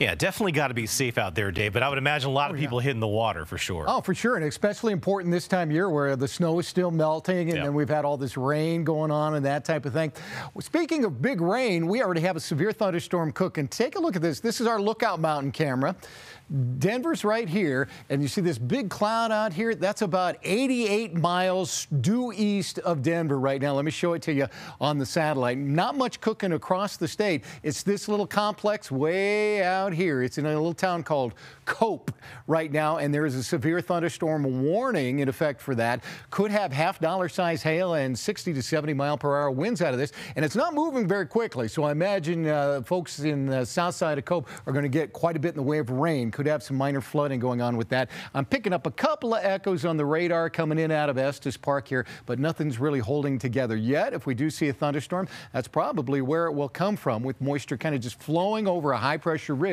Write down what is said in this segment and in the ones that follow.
Yeah, definitely got to be safe out there, Dave. But I would imagine a lot of oh, people hitting the water for sure. Oh, for sure, and especially important this time of year where the snow is still melting, and then we've had all this rain going on and that type of thing. Well, Speaking of big rain, we already have a severe thunderstorm cooking. Take a look at this. This is our lookout mountain camera. Denver's right here, and you see this big cloud out here. That's about 88 miles due east of Denver right now. Let me show it to you on the satellite. Not much cooking across the state. It's this little complex way out here. It's in a little town called Cope right now, and there is a severe thunderstorm warning in effect for that. Could have half dollar size hail and 60 to 70 mile per hour winds out of this, and it's not moving very quickly. So I imagine uh, folks in the south side of Cope are going to get quite a bit in the way of rain. Could have some minor flooding going on with that. I'm picking up a couple of echoes on the radar coming in out of Estes Park here, but nothing's really holding together yet. If we do see a thunderstorm, that's probably where it will come from, with moisture kind of just flowing over a high pressure ridge,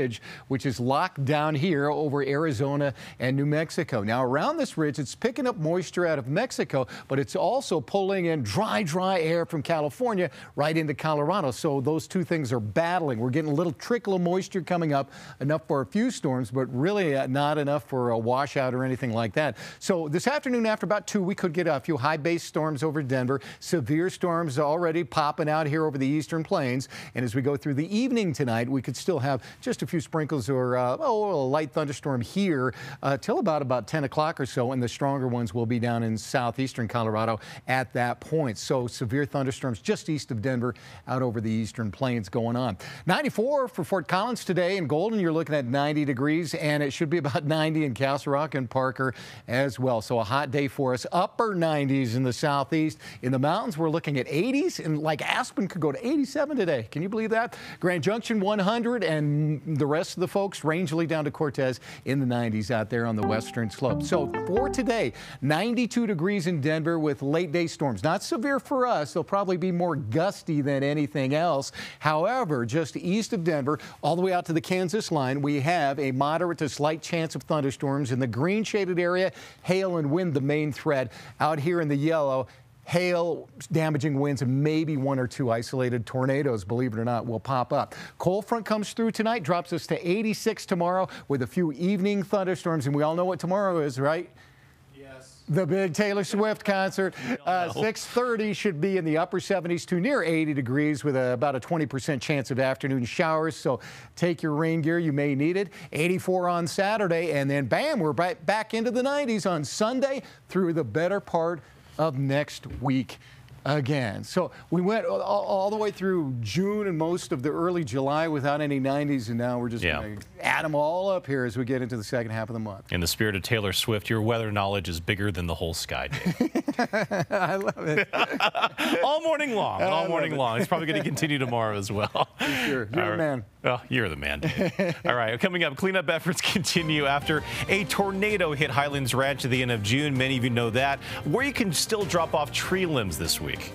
which is locked down here over Arizona and New Mexico. Now, around this ridge, it's picking up moisture out of Mexico, but it's also pulling in dry, dry air from California right into Colorado. So those two things are battling. We're getting a little trickle of moisture coming up, enough for a few storms, but really uh, not enough for a washout or anything like that. So this afternoon, after about two, we could get a few high base storms over Denver. Severe storms already popping out here over the eastern plains. And as we go through the evening tonight, we could still have just a few sprinkles or uh, oh, a light thunderstorm here uh, till about about 10 o'clock or so. And the stronger ones will be down in southeastern Colorado at that point. So severe thunderstorms just east of Denver, out over the eastern plains going on. 94 for Fort Collins today in Golden. You're looking at 90 degrees, and it should be about 90 in Castle Rock and Parker as well. So a hot day for us. Upper 90s in the southeast. In the mountains, we're looking at 80s, and like Aspen could go to 87 today. Can you believe that? Grand Junction 100, and the rest of the folks, Rangely down to Cortez in the 90s out there on the western slope. So for today, 92 degrees in Denver with late day storms. Not severe for us. They'll probably be more gusty than anything else. However, just east of Denver, all the way out to the Kansas line, we have a moderate to slight chance of thunderstorms in the green shaded area. Hail and wind, the main threat. Out here in the yellow, hail, damaging winds, and maybe one or two isolated tornadoes, believe it or not, will pop up. Cold front comes through tonight, drops us to 86 tomorrow with a few evening thunderstorms, and we all know what tomorrow is, right? Yes. The big Taylor Swift concert. Uh, 6:30 should be in the upper 70s to near 80 degrees with a, about a 20% chance of afternoon showers. So take your rain gear, you may need it. 84 on Saturday, and then bam, we're back into the 90s on Sunday through the better part of next week again. So we went all, all the way through June and most of the early July without any 90s, and now we're just Yeah. Add them all up here as we get into the second half of the month. In the spirit of Taylor Swift, your weather knowledge is bigger than the whole sky. Dave. I love it. all morning long. All morning it. long. It's probably going to continue tomorrow as well. Sure. You're All the right. man. Well, you're the man. Dave. All right. Coming up, cleanup efforts continue after a tornado hit Highlands Ranch at the end of June. Many of you know that. Where you can still drop off tree limbs this week.